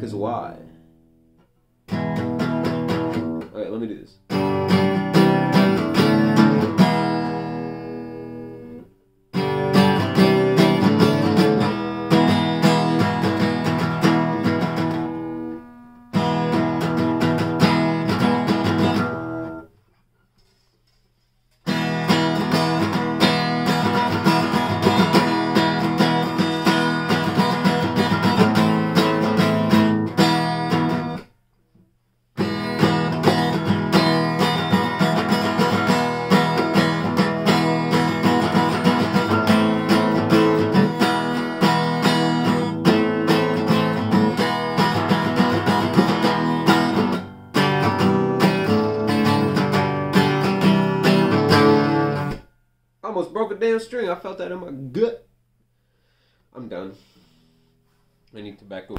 Cause why? Alright, let me do this. I almost broke a damn string. I felt that in my gut. I'm done. I need tobacco.